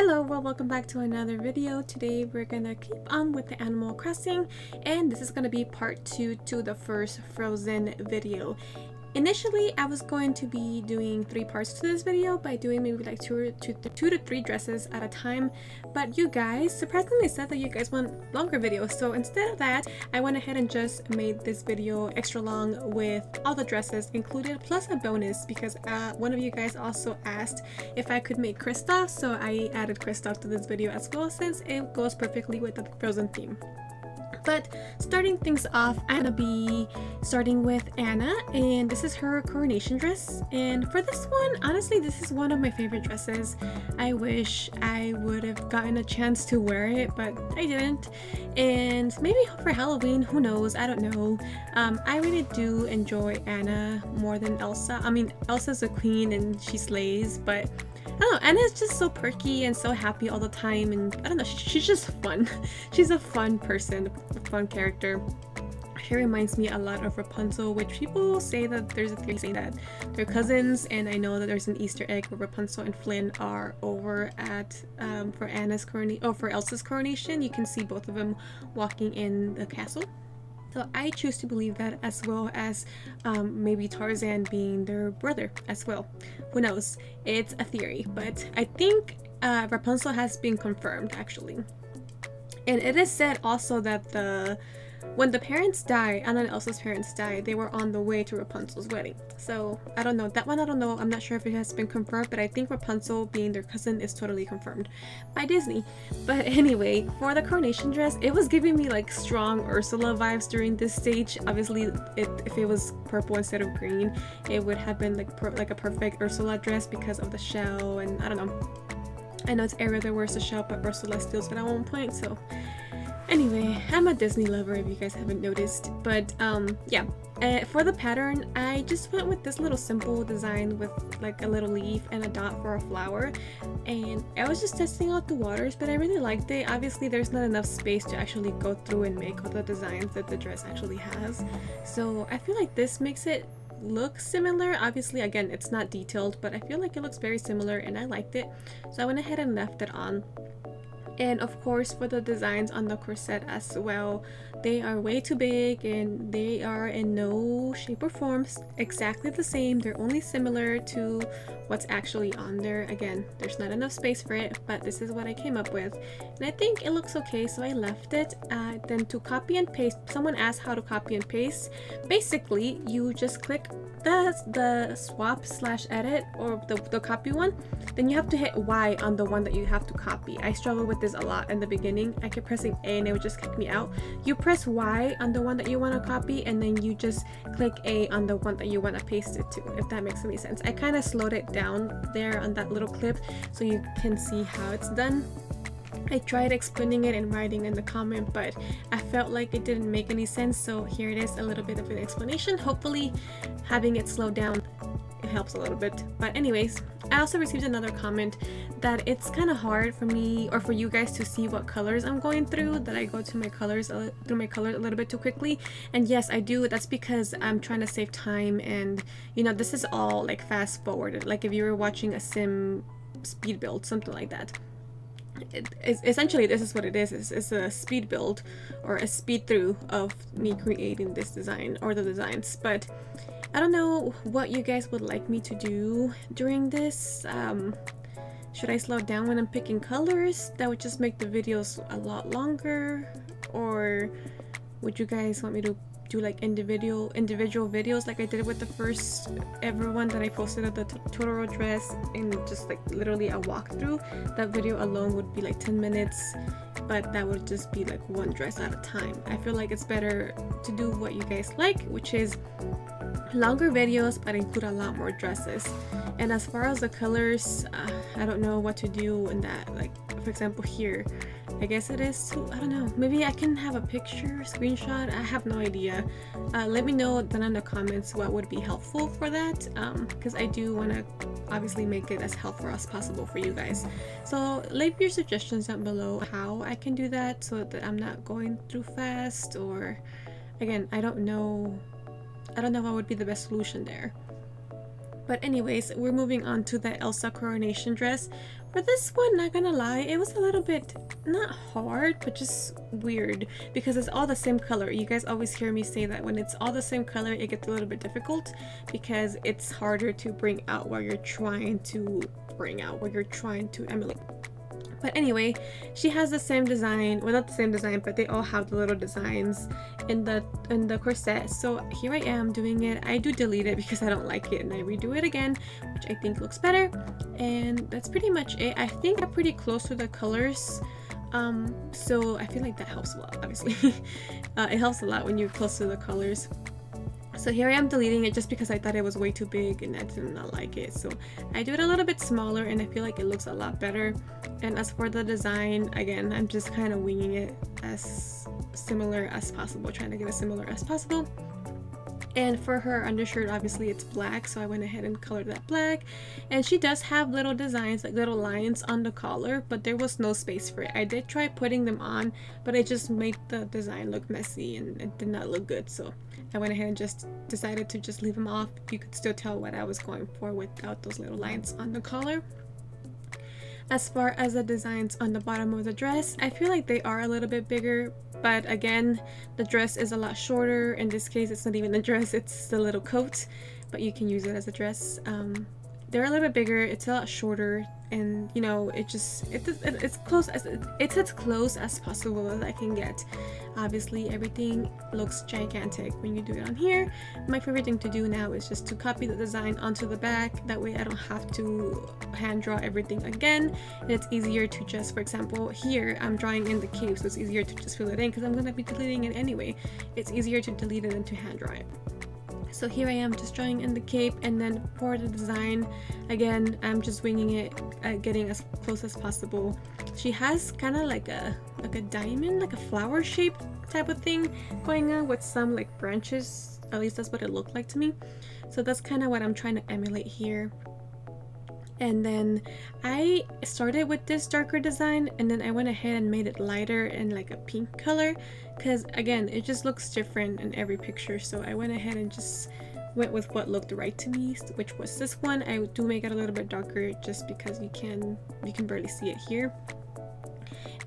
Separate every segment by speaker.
Speaker 1: Hello, well welcome back to another video. Today we're gonna keep on with the Animal Crossing and this is gonna be part 2 to the first Frozen video. Initially, I was going to be doing three parts to this video by doing maybe like two to three dresses at a time, but you guys surprisingly said that you guys want longer videos, so instead of that, I went ahead and just made this video extra long with all the dresses included, plus a bonus because uh, one of you guys also asked if I could make Kristoff, so I added Kristoff to this video as well since it goes perfectly with the Frozen theme. But starting things off, I'm gonna be starting with Anna, and this is her coronation dress. And for this one, honestly, this is one of my favorite dresses. I wish I would have gotten a chance to wear it, but I didn't. And maybe for Halloween, who knows? I don't know. Um, I really do enjoy Anna more than Elsa. I mean, Elsa's a queen and she slays, but Oh, Anna's just so perky and so happy all the time, and I don't know, she's just fun. she's a fun person, a fun character. She reminds me a lot of Rapunzel, which people say that there's a theory saying that they're cousins, and I know that there's an Easter egg where Rapunzel and Flynn are over at um, for Anna's coronation, oh for Elsa's coronation. You can see both of them walking in the castle. So I choose to believe that as well as um, maybe Tarzan being their brother as well. Who knows? It's a theory, but I think uh, Rapunzel has been confirmed actually. And it is said also that the when the parents die, Anna and Elsa's parents die, they were on the way to Rapunzel's wedding. So I don't know. That one I don't know. I'm not sure if it has been confirmed, but I think Rapunzel being their cousin is totally confirmed by Disney. But anyway, for the coronation dress, it was giving me like strong Ursula vibes during this stage. Obviously, it, if it was purple instead of green, it would have been like like a perfect Ursula dress because of the shell and I don't know. I know it's Ariel that wears the shell, but Ursula steals it at one point, so Anyway, I'm a Disney lover if you guys haven't noticed, but um, yeah. Uh, for the pattern, I just went with this little simple design with like a little leaf and a dot for a flower and I was just testing out the waters but I really liked it. Obviously there's not enough space to actually go through and make all the designs that the dress actually has so I feel like this makes it look similar. Obviously again it's not detailed but I feel like it looks very similar and I liked it so I went ahead and left it on and of course for the designs on the corset as well they are way too big and they are in no shape or form exactly the same. They're only similar to what's actually on there. Again there's not enough space for it but this is what I came up with. And I think it looks okay so I left it uh, then to copy and paste someone asked how to copy and paste. Basically you just click the, the swap slash edit or the, the copy one then you have to hit Y on the one that you have to copy. I struggle with this a lot in the beginning. I kept pressing A and it would just kick me out. You press Y on the one that you want to copy and then you just click A on the one that you want to paste it to if that makes any sense. I kind of slowed it down there on that little clip so you can see how it's done. I tried explaining it in writing in the comment but I felt like it didn't make any sense. So here it is a little bit of an explanation. Hopefully having it slowed down it helps a little bit. But anyways I also received another comment that it's kind of hard for me or for you guys to see what colors I'm going through that I go to my colors through my colors a little bit too quickly. And yes I do. That's because I'm trying to save time and you know this is all like fast forwarded like if you were watching a sim speed build something like that. It, essentially this is what it is. It's, it's, a speed build or a speed through of me creating this design or the designs. But I don't know what you guys would like me to do during this. Um, should I slow down when I'm picking colors? That would just make the videos a lot longer. Or would you guys want me to do like individual individual videos like I did with the first ever one that I posted of the Totoro dress and just like literally a walkthrough. That video alone would be like 10 minutes but that would just be like one dress at a time. I feel like it's better to do what you guys like which is longer videos but include a lot more dresses and as far as the colors uh, I don't know what to do in that like for example here I guess it is too, I don't know. Maybe I can have a picture screenshot I have no idea. Uh, let me know down in the comments what would be helpful for that because um, I do want to obviously make it as helpful as possible for you guys. So leave your suggestions down below how I can do that so that I'm not going through fast or again I don't know I don't know what would be the best solution there. But anyways, we're moving on to the Elsa coronation dress. For this one, not gonna lie, it was a little bit, not hard, but just weird because it's all the same color. You guys always hear me say that when it's all the same color, it gets a little bit difficult because it's harder to bring out what you're trying to bring out, what you're trying to emulate. But anyway, she has the same design, well not the same design, but they all have the little designs in the in the corset. So here I am doing it. I do delete it because I don't like it and I redo it again, which I think looks better. And that's pretty much it. I think I'm pretty close to the colors. Um, so I feel like that helps a lot, obviously. uh, it helps a lot when you're close to the colors. So here I am deleting it just because I thought it was way too big and I did not like it. So I do it a little bit smaller and I feel like it looks a lot better. And as for the design, again, I'm just kind of winging it as similar as possible, trying to get as similar as possible. And for her undershirt, obviously it's black, so I went ahead and colored that black. And she does have little designs, like little lines on the collar, but there was no space for it. I did try putting them on, but it just made the design look messy and it did not look good. So I went ahead and just decided to just leave them off. You could still tell what I was going for without those little lines on the collar. As far as the designs on the bottom of the dress, I feel like they are a little bit bigger, but again, the dress is a lot shorter. In this case, it's not even a dress, it's the little coat, but you can use it as a dress. Um, they're a little bit bigger, it's a lot shorter, and you know it just it, it, it's close as it's as close as possible as I can get. Obviously everything looks gigantic when you do it on here. My favorite thing to do now is just to copy the design onto the back. That way I don't have to hand draw everything again. And it's easier to just for example here I'm drawing in the cave so it's easier to just fill it in because I'm gonna be deleting it anyway. It's easier to delete it than to hand draw it so here I am just drawing in the cape and then for the design again I'm just winging it uh, getting as close as possible. She has kind of like a like a diamond like a flower shape type of thing going on with some like branches at least that's what it looked like to me. So that's kind of what I'm trying to emulate here and then I started with this darker design and then I went ahead and made it lighter in like a pink color because again it just looks different in every picture. So I went ahead and just went with what looked right to me which was this one. I do make it a little bit darker just because you can you can barely see it here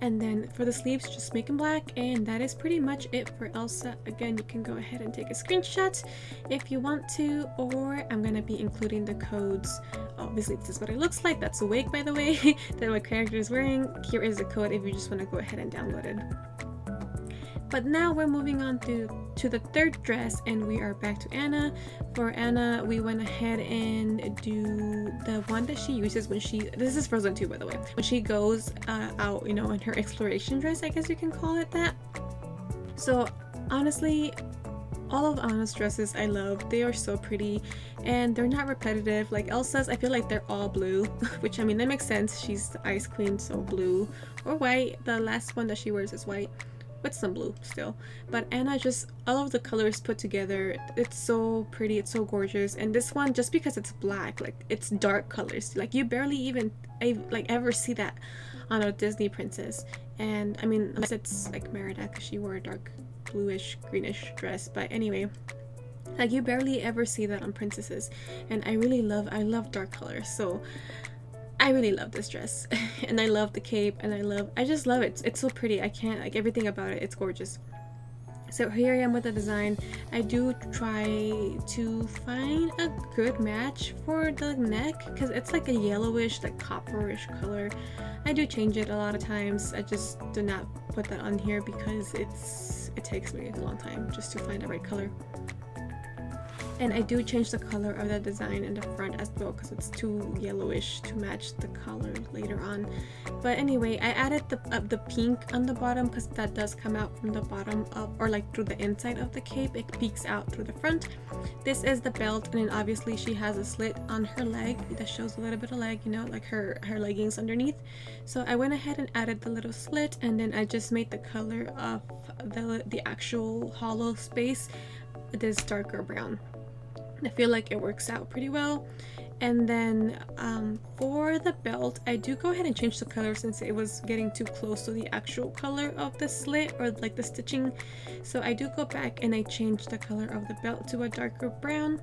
Speaker 1: and then for the sleeves just make them black and that is pretty much it for Elsa. Again you can go ahead and take a screenshot if you want to or I'm gonna be including the codes. Obviously this is what it looks like. That's a wig by the way that my character is wearing. Here is the code if you just want to go ahead and download it but now we're moving on to, to the third dress and we are back to Anna. For Anna, we went ahead and do the one that she uses when she, this is Frozen 2 by the way, when she goes uh, out, you know, in her exploration dress, I guess you can call it that. So honestly, all of Anna's dresses I love. They are so pretty and they're not repetitive. Like Elsa's, I feel like they're all blue, which I mean, that makes sense. She's the Ice Queen, so blue or white. The last one that she wears is white with some blue still. But Anna just all of the colors put together it's so pretty it's so gorgeous. And this one just because it's black like it's dark colors. Like you barely even like ever see that on a Disney princess. And I mean unless it's like because she wore a dark bluish greenish dress. But anyway like you barely ever see that on princesses. And I really love I love dark colors. So I really love this dress and I love the cape and I love I just love it. It's so pretty. I can't like everything about it it's gorgeous. So here I am with the design. I do try to find a good match for the neck because it's like a yellowish like copperish color. I do change it a lot of times. I just do not put that on here because it's it takes me a long time just to find the right color and I do change the color of the design in the front as well because it's too yellowish to match the color later on. But anyway I added the, uh, the pink on the bottom because that does come out from the bottom of or like through the inside of the cape. It peeks out through the front. This is the belt and then obviously she has a slit on her leg that shows a little bit of leg you know like her her leggings underneath. So I went ahead and added the little slit and then I just made the color of the the actual hollow space this darker brown I feel like it works out pretty well. And then um, for the belt, I do go ahead and change the color since it was getting too close to the actual color of the slit or like the stitching. So I do go back and I change the color of the belt to a darker brown.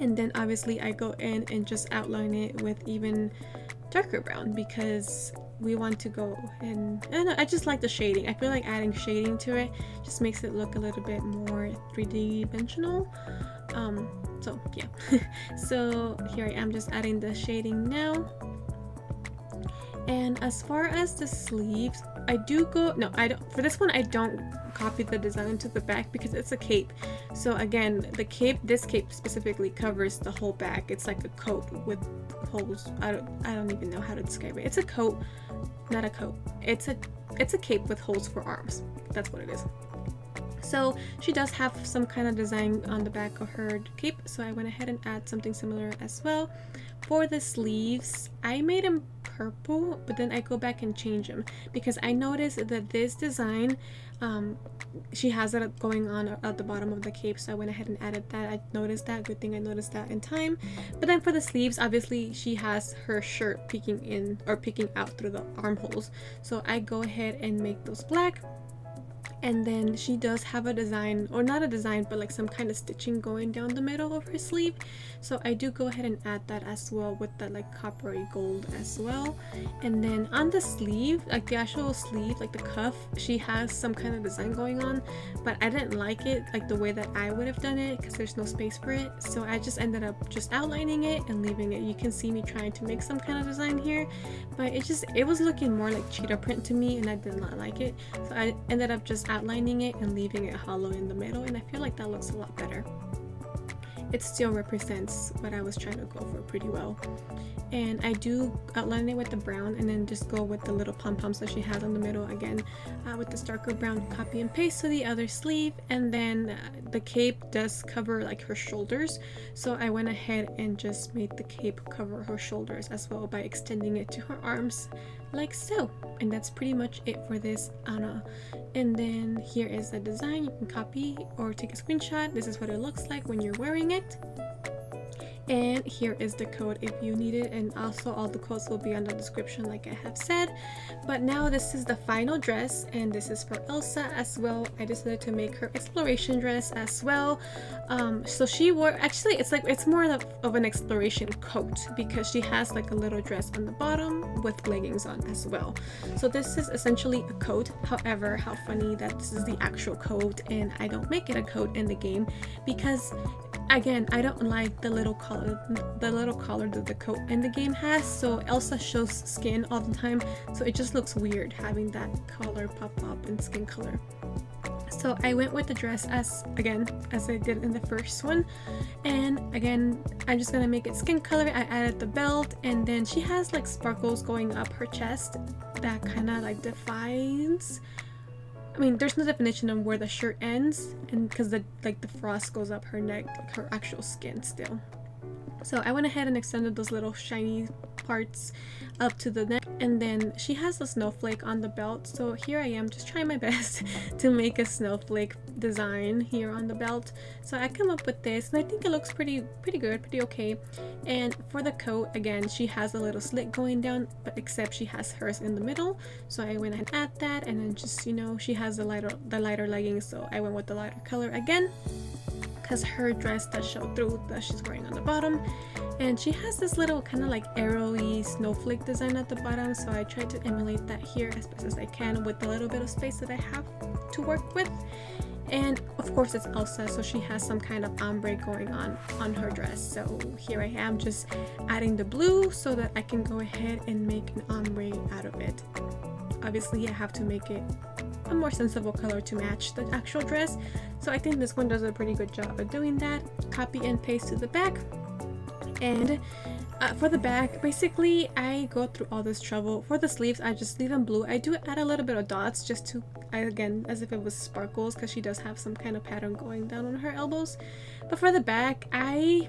Speaker 1: and then obviously I go in and just outline it with even darker brown because we want to go and I, know, I just like the shading I feel like adding shading to it just makes it look a little bit more 3D dimensional um so yeah. So here I am just adding the shading now. And as far as the sleeves I do go no I don't for this one I don't copy the design to the back because it's a cape. So again the cape this cape specifically covers the whole back. It's like a coat with holes. I don't I don't even know how to describe it. It's a coat not a coat. It's a it's a cape with holes for arms. That's what it is so she does have some kind of design on the back of her cape so I went ahead and add something similar as well. For the sleeves I made them purple but then I go back and change them because I noticed that this design um, she has it going on at the bottom of the cape so I went ahead and added that. I noticed that good thing I noticed that in time. But then for the sleeves obviously she has her shirt peeking in or peeking out through the armholes. So I go ahead and make those black and then she does have a design or not a design but like some kind of stitching going down the middle of her sleeve. So I do go ahead and add that as well with that like coppery gold as well. And then on the sleeve like the actual sleeve like the cuff she has some kind of design going on but I didn't like it like the way that I would have done it because there's no space for it. So I just ended up just outlining it and leaving it. You can see me trying to make some kind of design here but it just it was looking more like cheetah print to me and I did not like it. So I ended up just outlining it and leaving it hollow in the middle and I feel like that looks a lot better. It still represents what I was trying to go for pretty well. And I do outline it with the brown and then just go with the little pom-poms that she has in the middle again uh, with this darker brown copy and paste to the other sleeve and then uh, the cape does cover like her shoulders so I went ahead and just made the cape cover her shoulders as well by extending it to her arms like so and that's pretty much it for this Anna and then here is the design. You can copy or take a screenshot. This is what it looks like when you're wearing it and here is the code if you need it and also all the codes will be on the description like I have said. But now this is the final dress and this is for Elsa as well. I decided to make her exploration dress as well. Um, so she wore actually it's like it's more of, of an exploration coat because she has like a little dress on the bottom with leggings on as well. So this is essentially a coat. However how funny that this is the actual coat and I don't make it a coat in the game because again i don't like the little color the little color that the coat in the game has so elsa shows skin all the time so it just looks weird having that color pop up in skin color. So I went with the dress as again as I did in the first one and again I'm just gonna make it skin color I added the belt and then she has like sparkles going up her chest that kind of like defines I mean, there's no definition of where the shirt ends, and because the like the frost goes up her neck, like her actual skin still. So I went ahead and extended those little shiny parts up to the neck and then she has a snowflake on the belt so here I am just trying my best to make a snowflake design here on the belt. So I come up with this and I think it looks pretty pretty good pretty okay. And for the coat again she has a little slit going down but except she has hers in the middle. So I went and add that and then just you know she has the lighter the lighter leggings so I went with the lighter color again because her dress does show through that she's wearing on the bottom. And she has this little kind of like arrowy snowflake design at the bottom so I tried to emulate that here as best as I can with the little bit of space that I have to work with. And of course it's Elsa so she has some kind of ombre going on on her dress. So here I am just adding the blue so that I can go ahead and make an ombre out of it. Obviously I have to make it a more sensible color to match the actual dress. So I think this one does a pretty good job of doing that. Copy and paste to the back. And uh, for the back basically I go through all this trouble. For the sleeves I just leave them blue. I do add a little bit of dots just to again as if it was sparkles because she does have some kind of pattern going down on her elbows. But for the back I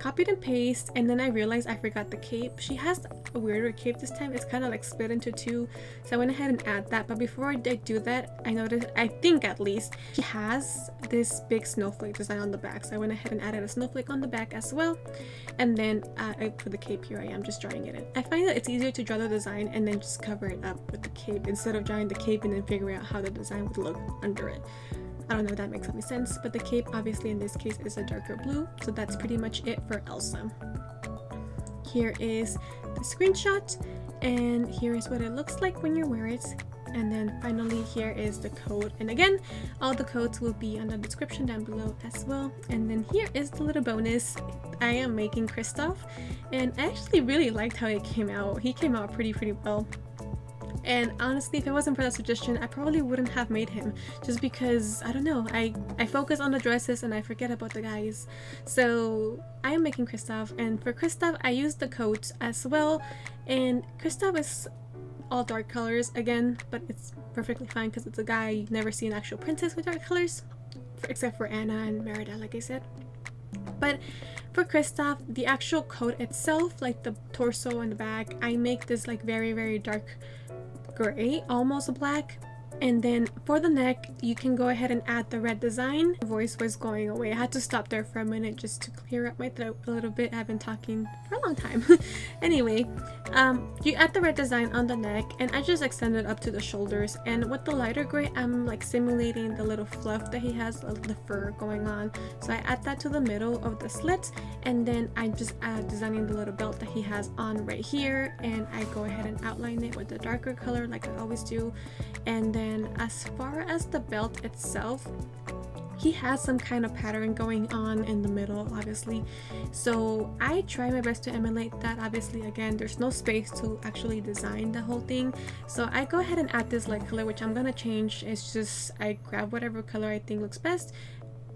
Speaker 1: copied and paste and then I realized I forgot the cape. She has a weirder cape this time. It's kind of like split into two. So I went ahead and add that. But before I did do that, I noticed, I think at least, she has this big snowflake design on the back. So I went ahead and added a snowflake on the back as well. And then uh, for the cape here, I am just drawing it in. I find that it's easier to draw the design and then just cover it up with the cape instead of drawing the cape and then figuring out how the design would look under it. I don't know if that makes any sense, but the cape obviously in this case is a darker blue, so that's pretty much it for Elsa. Here is the screenshot, and here is what it looks like when you wear it. And then finally here is the code. And again, all the codes will be on the description down below as well. And then here is the little bonus. I am making Kristoff and I actually really liked how it came out. He came out pretty, pretty well. And honestly, if it wasn't for that suggestion, I probably wouldn't have made him. Just because, I don't know, I, I focus on the dresses and I forget about the guys. So I am making Kristoff and for Kristoff, I use the coat as well. And Kristoff is all dark colors again, but it's perfectly fine because it's a guy. You never see an actual princess with dark colors, except for Anna and Merida, like I said. But for Kristoff, the actual coat itself, like the torso and the back, I make this like very, very dark gray, almost a black, and then for the neck, you can go ahead and add the red design. The voice was going away. I had to stop there for a minute just to clear up my throat a little bit. I've been talking for a long time. anyway, um, you add the red design on the neck and I just extended up to the shoulders. And with the lighter gray, I'm like simulating the little fluff that he has, the fur going on. So I add that to the middle of the slit and then I just add designing the little belt that he has on right here. And I go ahead and outline it with the darker color like I always do. And then and as far as the belt itself he has some kind of pattern going on in the middle obviously. So I try my best to emulate that obviously. Again there's no space to actually design the whole thing. So I go ahead and add this light color which I'm gonna change. It's just I grab whatever color I think looks best.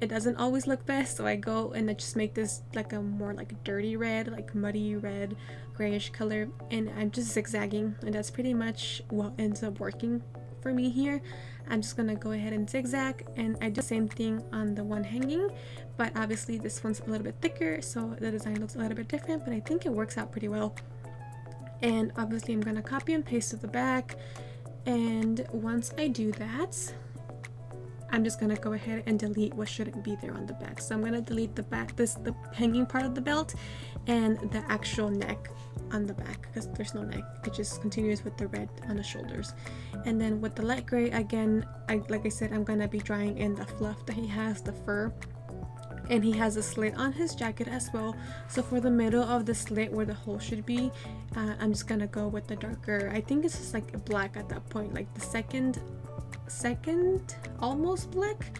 Speaker 1: It doesn't always look best so I go and I just make this like a more like dirty red like muddy red grayish color and I'm just zigzagging and that's pretty much what ends up working for me here. I'm just gonna go ahead and zigzag and I do the same thing on the one hanging but obviously this one's a little bit thicker so the design looks a little bit different but I think it works out pretty well. And obviously I'm gonna copy and paste to the back and once I do that I'm just gonna go ahead and delete what shouldn't be there on the back. So I'm gonna delete the back this the hanging part of the belt and the actual neck on the back because there's no neck it just continues with the red on the shoulders. And then with the light gray again I like I said I'm gonna be drawing in the fluff that he has the fur. And he has a slit on his jacket as well. So for the middle of the slit where the hole should be uh, I'm just gonna go with the darker. I think it's just like black at that point like the second second almost black.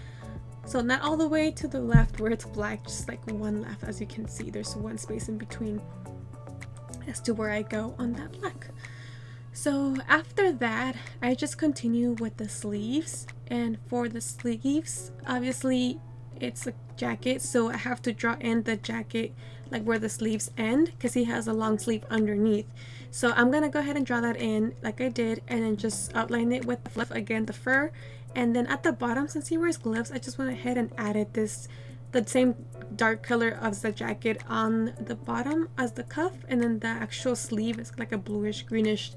Speaker 1: So not all the way to the left where it's black just like one left as you can see. There's one space in between as to where I go on that black. So after that, I just continue with the sleeves. And for the sleeves, obviously it's a jacket, so I have to draw in the jacket like where the sleeves end because he has a long sleeve underneath. So I'm gonna go ahead and draw that in like I did and then just outline it with the fluff again, the fur. And then at the bottom, since he wears gloves, I just went ahead and added this the same dark color of the jacket on the bottom as the cuff and then the actual sleeve is like a bluish greenish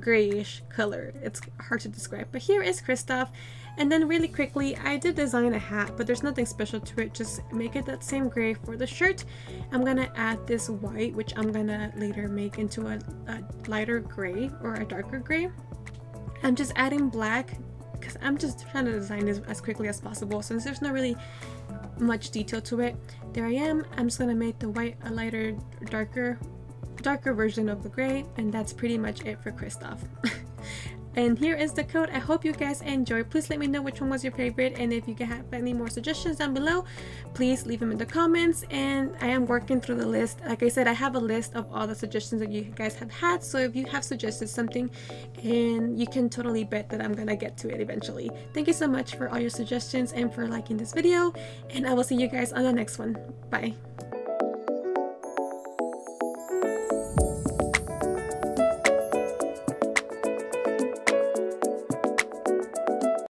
Speaker 1: grayish color. It's hard to describe but here is Kristoff and then really quickly I did design a hat but there's nothing special to it. Just make it that same gray for the shirt. I'm gonna add this white which I'm gonna later make into a, a lighter gray or a darker gray. I'm just adding black because I'm just trying to design this as quickly as possible since there's not really much detail to it. There I am. I'm just gonna make the white a lighter, darker, darker version of the gray, and that's pretty much it for Kristoff. And here is the code. I hope you guys enjoyed. Please let me know which one was your favorite and if you have any more suggestions down below, please leave them in the comments. And I am working through the list. Like I said, I have a list of all the suggestions that you guys have had. So if you have suggested something and you can totally bet that I'm gonna get to it eventually. Thank you so much for all your suggestions and for liking this video. And I will see you guys on the next one. Bye.